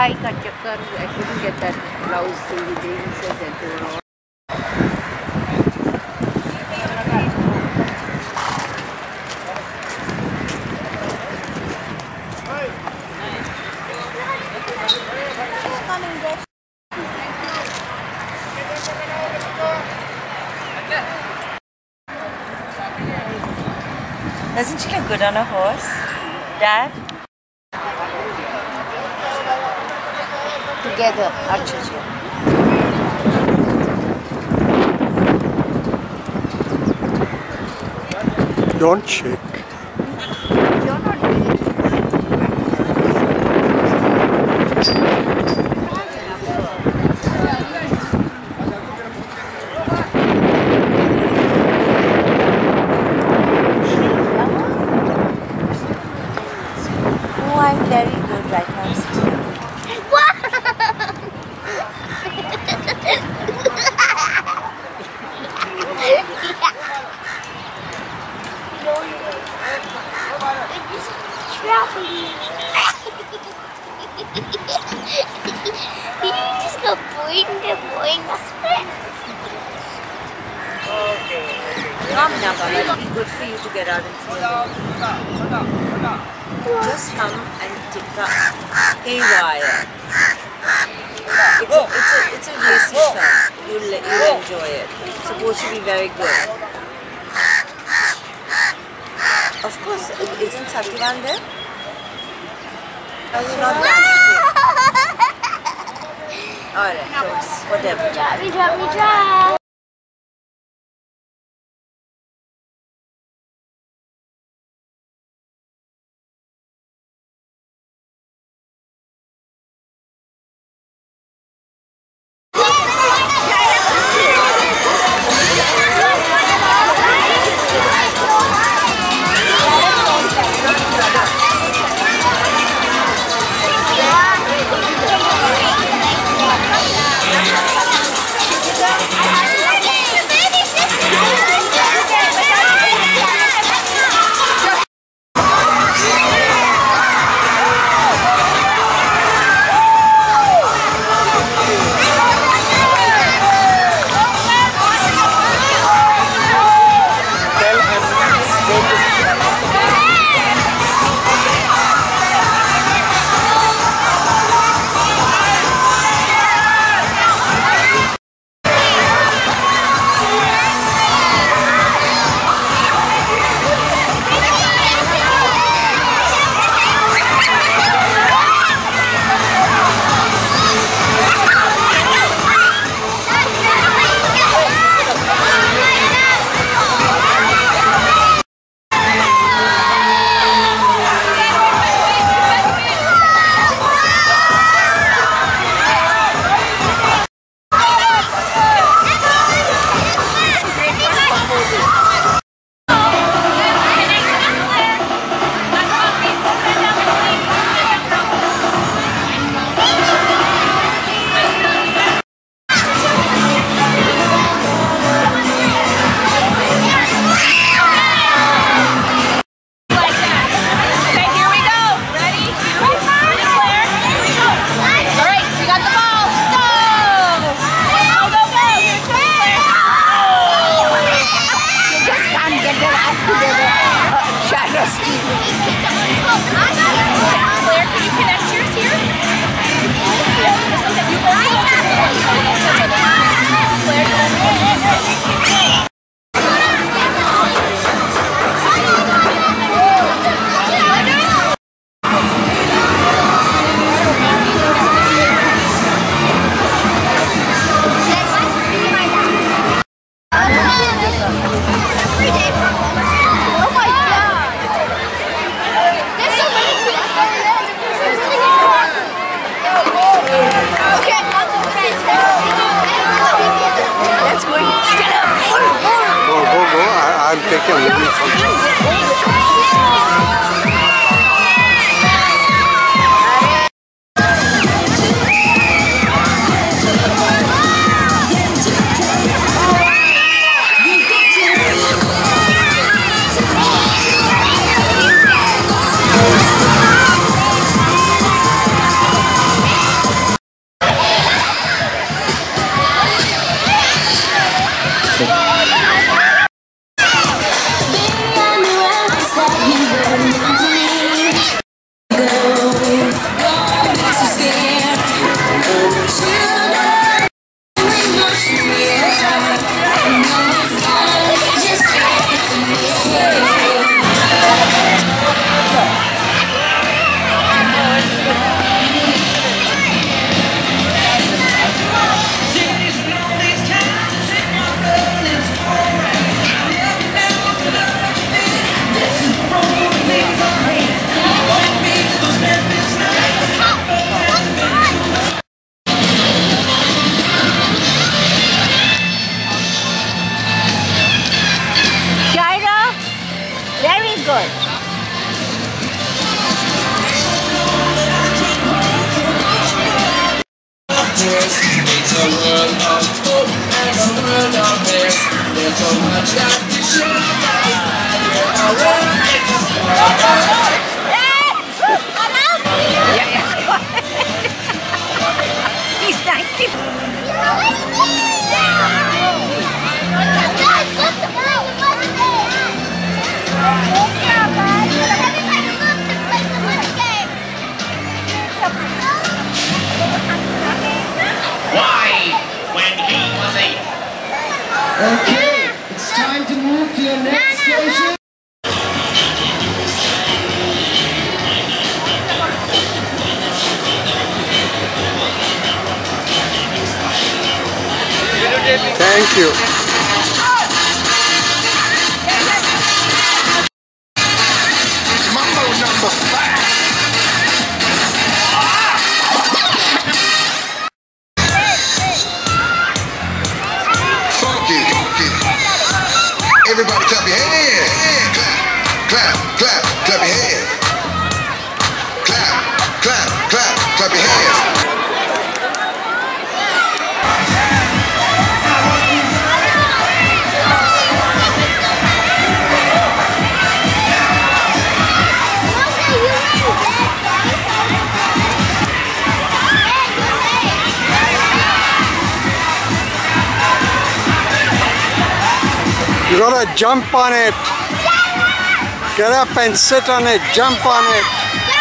I couldn't get that blouse said that they all. Doesn't she look good on a horse? Dad? Together. Don't shake. You're not doing it. Oh, I'm very good right now. He's the boing, boing, split. Come now, Baba. It'll be good for you to get out and see a. Just come and take up haywire. It's a, it's a, it's a racy film. You'll, you'll enjoy it. It's supposed to be very good. Of course, isn't Satyavan there? Are you not there? Alright. Whatever. Drop me, drop me, drop. Take a video from tears. It's a world of hope and a world of hate. There's so much that we share. We're a world, it's a small Okay, it's time to move to your next station. Thank you. Everybody clap your hands. Clap, clap, clap, clap your hands. Clap, clap, clap, clap your hands. Gotta jump on it. Get up and sit on it. Jump on it.